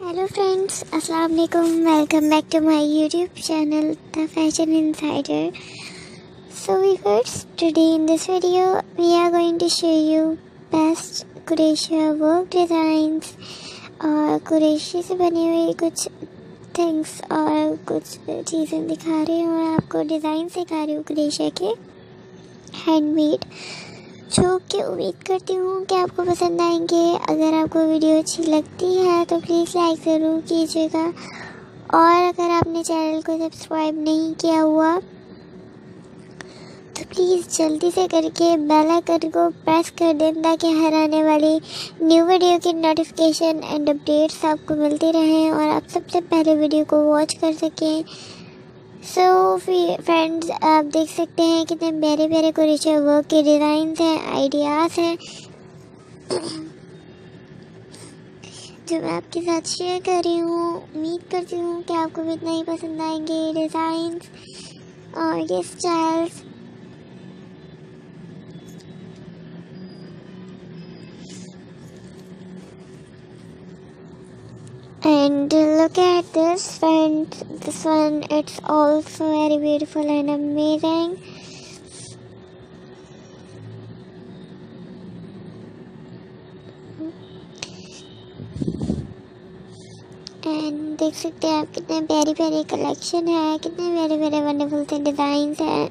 Hello friends अस्सलाम वालेकुम welcome back to my YouTube channel the Fashion Insider so, viewers, today in this video, we are going to show you best कुरेशिया work designs और कुरेशी से बनी हुई कुछ थिंग्स और कुछ चीज़ें दिखा रही हूँ। और आपको डिज़ाइन सिखा रही हूँ कुरेशिया के हैंडमेड जो कि उम्मीद करती हूँ कि आपको पसंद आएँगे। अगर आपको वीडियो अच्छी लगती है तो प्लीज़ लाइक ज़रूर कीजिएगा। और अगर आपने चैनल को सब्सक्राइब नहीं किया हुआ तो प्लीज़ जल्दी से करके बेल आइकन को प्रेस कर दें ताकि हर आने वाली न्यू वीडियो की नोटिफिकेशन एंड अपडेट्स आपको मिलती रहें और आप सबसे पहले वीडियो को वॉच कर सकें। सो फ्रेंड्स आप देख सकते हैं कितने प्यारे प्यारे कुरेशा वर्क के डिज़ाइन हैं आइडियाज़ हैं। जो मैं आपके साथ शेयर कर रही हूँ, उम्मीद करती हूँ कि आपको भी इतना ही पसंद आएँगे डिज़ाइंस और ये styles and look at this friend this one it's also very beautiful and amazing and देख सकते हैं आप कितने प्यारी प्यारी कलेक्शन है कितने प्यारे प्यारे वंडरफुल से डिज़ाइन हैं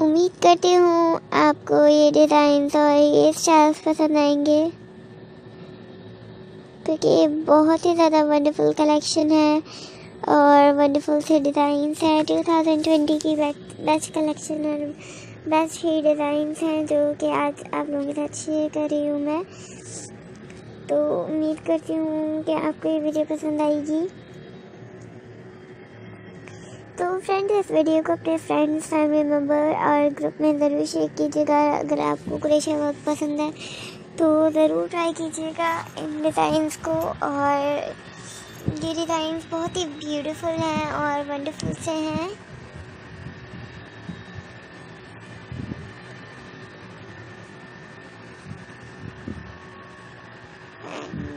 उम्मीद करती हूँ आपको ये डिज़ाइंस और ये स्टाइल्स पसंद आएँगे। क्योंकि बहुत ही ज़्यादा वंडरफुल कलेक्शन है और वंडरफुल से डिज़ाइंस हैं। 2020 की बेस्ट कलेक्शन और बेस्ट ही डिज़ाइंस हैं जो कि आज आप लोगों के साथ शेयर कर रही हूँ मैं। तो उम्मीद करती हूँ कि आपको ये वीडियो पसंद आएगी। तो फ्रेंड्स इस वीडियो को अपने फ्रेंड्स फैमिली मेंबर और ग्रुप में ज़रूर शेयर कीजिएगा। अगर आपको क्रेशा वर्क पसंद है तो ज़रूर ट्राई कीजिएगा। इन डिज़ाइंस को और ये डिज़ाइंस बहुत ही ब्यूटीफुल हैं और वंडरफुल से हैं।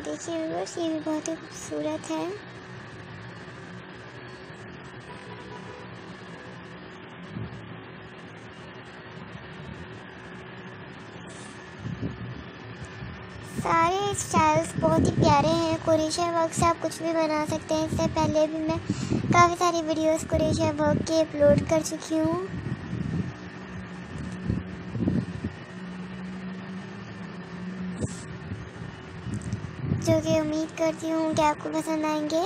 देखिए ये भी बहुत ही खूबसूरत है। सारे स्टाइल्स बहुत ही प्यारे हैं। कुरेशिया वर्क से आप कुछ भी बना सकते हैं। इससे पहले भी मैं काफ़ी सारी वीडियोस कुरेशिया वर्क की अपलोड कर चुकी हूँ। जो कि उम्मीद करती हूँ कि आपको पसंद आएँगे।